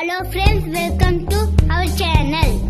Hello friends, welcome to our channel.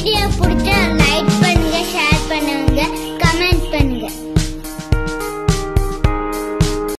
Iria por